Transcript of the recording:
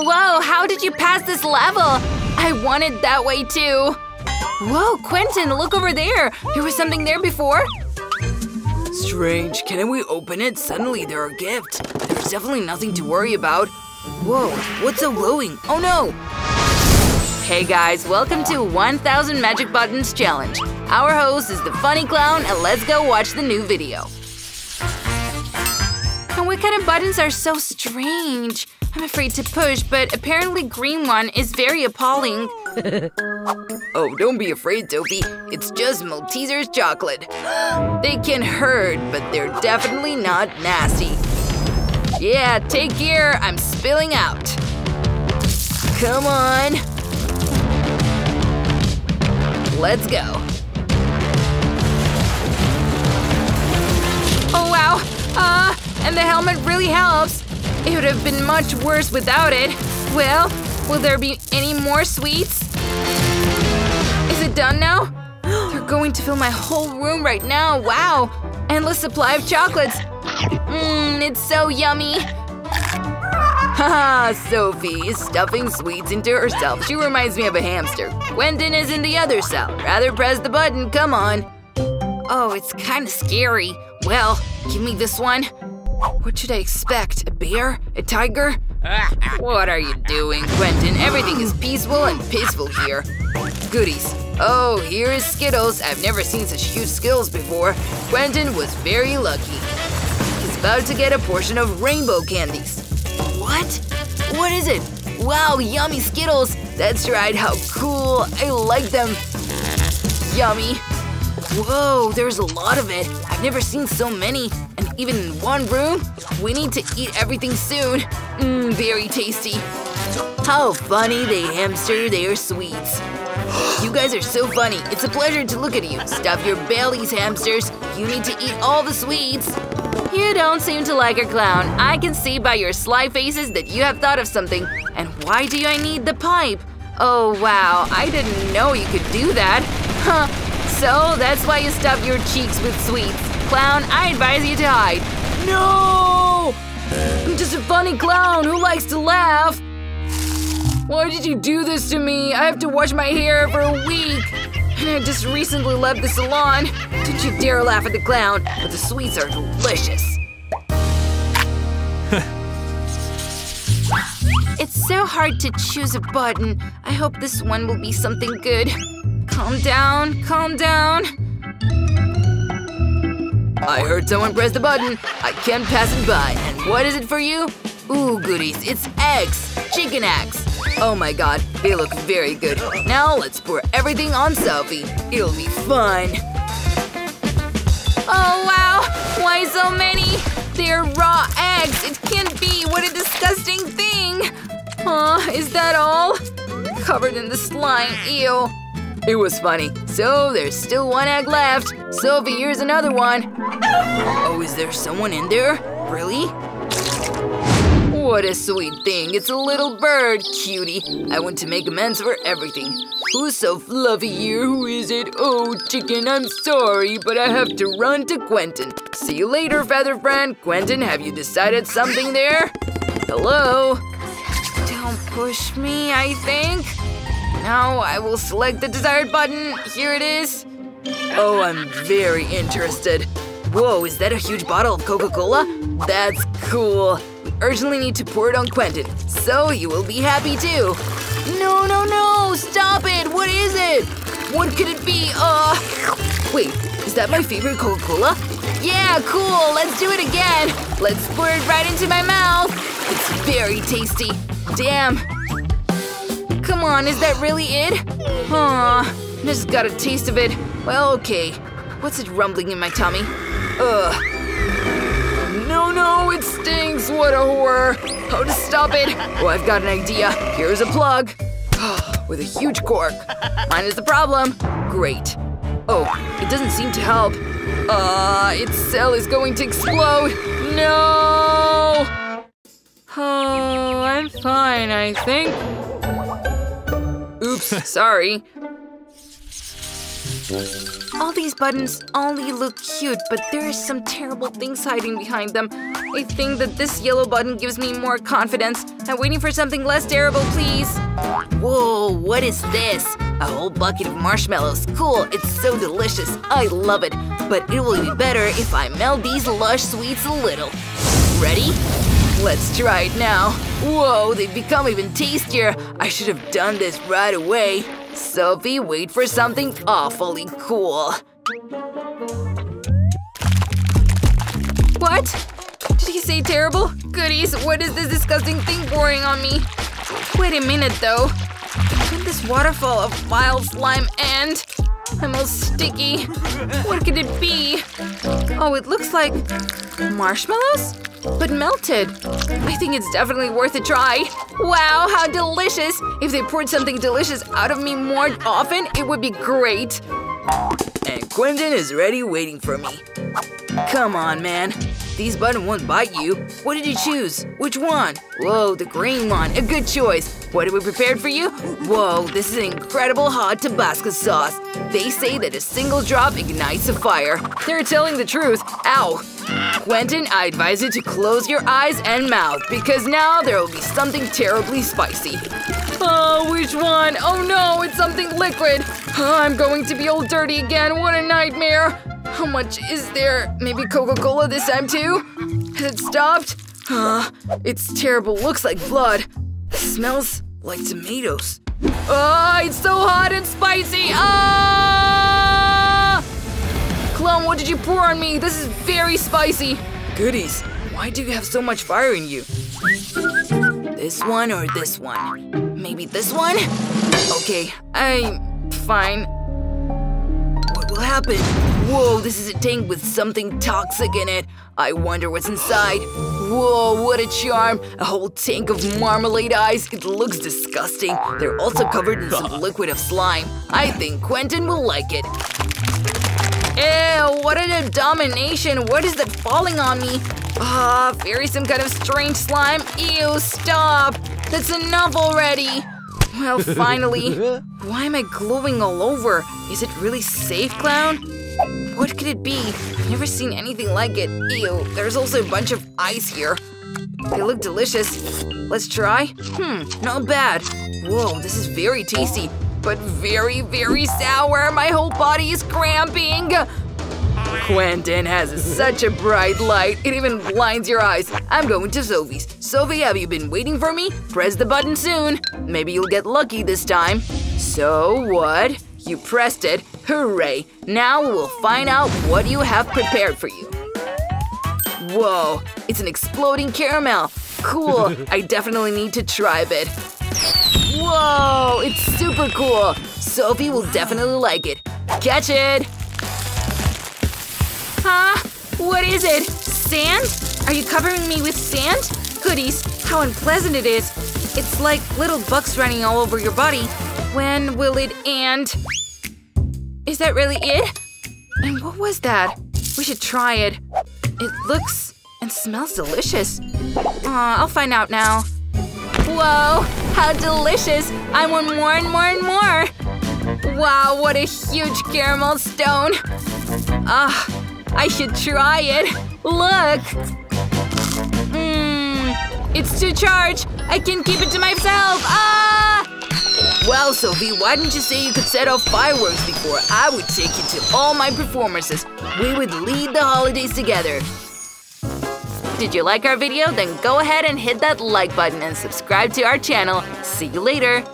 Whoa, how did you pass this level? I want it that way too. Whoa, Quentin, look over there. There was something there before. Strange. Can we open it? Suddenly there are gifts. There's definitely nothing to worry about. Whoa, what's so glowing? Oh no! Hey guys, welcome to 1000 Magic Buttons Challenge. Our host is the Funny Clown and let's go watch the new video. And what kind of buttons are so strange? I'm afraid to push, but apparently green one is very appalling. oh, don't be afraid, Sophie. It's just Malteser's chocolate. they can hurt, but they're definitely not nasty. Yeah, take care. I'm spilling out. Come on. Let's go. Oh, wow. Uh, and the helmet really helps. It would have been much worse without it. Well, will there be any more sweets? Is it done now? They're going to fill my whole room right now. Wow. Endless supply of chocolates. Mmm, it's so yummy. Haha, Sophie is stuffing sweets into herself. She reminds me of a hamster. Quentin is in the other cell. Rather press the button, come on. Oh, it's kinda scary. Well, give me this one. What should I expect? A bear? A tiger? what are you doing, Quentin? Everything is peaceful and peaceful here. Goodies. Oh, here is Skittles. I've never seen such huge Skittles before. Quentin was very lucky. He's about to get a portion of rainbow candies. What? What is it? Wow, yummy Skittles! That's right, how cool! I like them! Yummy! Whoa, there's a lot of it! I've never seen so many, and even in one room? We need to eat everything soon! Mmm, very tasty! How funny they hamster their sweets! You guys are so funny. It's a pleasure to look at you. Stuff your bellies, hamsters. You need to eat all the sweets. You don't seem to like our clown. I can see by your sly faces that you have thought of something. And why do I need the pipe? Oh wow, I didn't know you could do that. Huh. So that's why you stuff your cheeks with sweets. Clown, I advise you to hide. No! I'm just a funny clown who likes to laugh. Why did you do this to me? I have to wash my hair for a week. And I just recently left the salon. Don't you dare laugh at the clown, but the sweets are delicious. it's so hard to choose a button. I hope this one will be something good. Calm down, calm down. Heard someone press the button. I can't pass it by. And what is it for you? Ooh, goodies. It's eggs. Chicken eggs. Oh my god, they look very good. Now let's pour everything on Sophie. It'll be fun. Oh wow! Why so many? They're raw eggs! It can't be! What a disgusting thing! Huh, is that all? Covered in the slime, ew. It was funny. So there's still one egg left. Sophie, here's another one. Oh, is there someone in there? Really? What a sweet thing. It's a little bird, cutie. I want to make amends for everything. Who's so fluffy here? Who is it? Oh, chicken, I'm sorry, but I have to run to Quentin. See you later, feather friend. Quentin, have you decided something there? Hello? Don't push me, I think. Now I will select the desired button. Here it is. Oh, I'm very interested. Whoa, is that a huge bottle of Coca-Cola? That's cool. We urgently need to pour it on Quentin, so you will be happy too. No, no, no! Stop it! What is it? What could it be? Uh… Wait, is that my favorite Coca-Cola? Yeah, cool! Let's do it again! Let's pour it right into my mouth! It's very tasty. Damn. Come on, is that really it? Aw, just got a taste of it. Well, okay. What's it rumbling in my tummy? Ugh. No, no, it stinks! What a horror! How to stop it? Oh, I've got an idea. Here's a plug. With a huge cork. Mine is the problem. Great. Oh, it doesn't seem to help. Uh, its cell is going to explode. No! Oh, I'm fine, I think. Oops, sorry. All these buttons only look cute, but there are some terrible things hiding behind them. I think that this yellow button gives me more confidence. I'm waiting for something less terrible, please. Whoa, what is this? A whole bucket of marshmallows. Cool, it's so delicious. I love it. But it will be better if I melt these lush sweets a little. Ready? Let's try it now. Whoa, they've become even tastier. I should have done this right away. Sophie, wait for something awfully cool. What? Did he say terrible? Goodies, what is this disgusting thing pouring on me? Wait a minute though. This waterfall of vile slime end? I'm all sticky. What could it be? Oh, it looks like marshmallows? But melted. I think it's definitely worth a try. Wow, how delicious! If they poured something delicious out of me more often, it would be great. And Quentin is ready waiting for me. Come on, man. These buttons won't bite you. What did you choose? Which one? Whoa, the green one. A good choice. What we prepared for you? Whoa, this is incredible hot Tabasco sauce. They say that a single drop ignites a fire. They're telling the truth. Ow. Quentin, I advise you to close your eyes and mouth because now there will be something terribly spicy. Oh, which one? Oh no, it's something liquid. I'm going to be all dirty again. What a nightmare. How much is there? Maybe Coca-Cola this time too? Has it stopped? Uh, it's terrible. Looks like blood. Smells like tomatoes. Oh, it's so hot and spicy. Ah! Clone, what did you pour on me? This is very spicy. Goodies. Why do you have so much fire in you? This one or this one? Maybe this one? Okay, I'm fine. What will happen? Whoa, this is a tank with something toxic in it. I wonder what's inside. Whoa, what a charm! A whole tank of marmalade eyes. It looks disgusting. They're also covered in some liquid of slime. I think Quentin will like it. Ew, what an abomination! What is that falling on me? Ah, very some kind of strange slime. Ew, stop! That's enough already! Well, finally. Why am I glowing all over? Is it really safe, Clown? What could it be? I've never seen anything like it. Ew, there's also a bunch of ice here. They look delicious. Let's try. Hmm, not bad. Whoa, this is very tasty, but very, very sour. My whole body is cramping. Quentin has such a bright light, it even blinds your eyes. I'm going to Sophie's. Sophie, have you been waiting for me? Press the button soon. Maybe you'll get lucky this time. So what? You pressed it. Hooray! Now we'll find out what you have prepared for you. Whoa, it's an exploding caramel. Cool, I definitely need to try a bit. Whoa, it's super cool. Sophie will definitely like it. Catch it! Huh? What is it? Sand? Are you covering me with sand? Goodies, how unpleasant it is. It's like little bugs running all over your body. When will it end? Is that really it? And what was that? We should try it. It looks and smells delicious. Aw, I'll find out now. Whoa, how delicious! I want more and more and more! Wow, what a huge caramel stone! Ah, I should try it! Look! Mmm, it's too charged! I can keep it to myself! Ah! Well, Sophie, why didn't you say you could set off fireworks before I would take you to all my performances? We would lead the holidays together. Did you like our video? Then go ahead and hit that like button and subscribe to our channel. See you later!